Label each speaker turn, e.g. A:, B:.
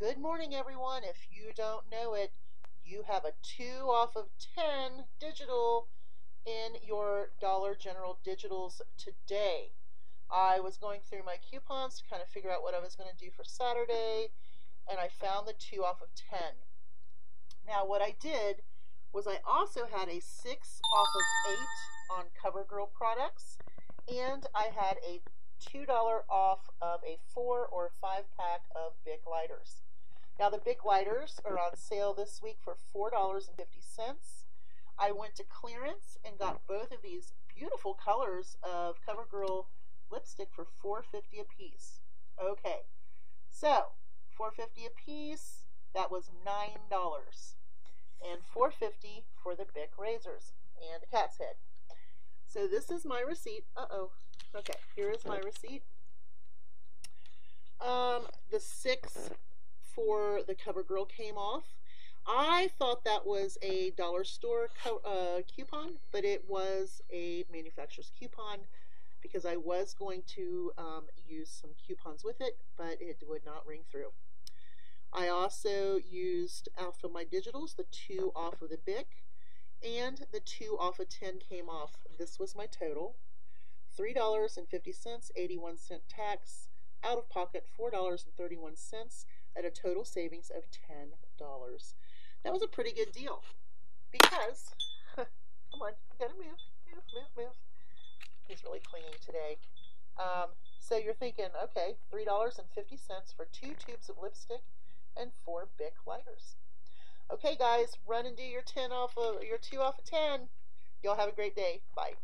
A: Good morning, everyone. If you don't know it, you have a 2 off of 10 digital in your Dollar General digitals today. I was going through my coupons to kind of figure out what I was going to do for Saturday, and I found the 2 off of 10. Now, what I did was I also had a 6 off of 8 on CoverGirl products, and I had a $2 off of a 4 or 5 pack of Bic lighters. Now the Bic lighters are on sale this week for $4.50. I went to clearance and got both of these beautiful colors of CoverGirl lipstick for $4.50 a piece. Okay, so $4.50 a piece, that was $9. And $4.50 for the Bic razors and a cat's head. So this is my receipt. Uh-oh. Okay, here is my receipt. Um, the six for the CoverGirl came off. I thought that was a dollar store uh, coupon, but it was a manufacturer's coupon because I was going to um, use some coupons with it, but it would not ring through. I also used of my digitals the two off of the Bic and the 2 off of 10 came off. This was my total. $3.50, 81 cent tax, out of pocket $4.31 at a total savings of $10. That was a pretty good deal because, come on, gotta move, move, move, move. He's really clinging today. Um, so you're thinking, okay, $3.50 for two tubes of lipstick and four Bic lighters. Okay, guys, run and do your 10 off of your 2 off of 10. Y'all have a great day. Bye.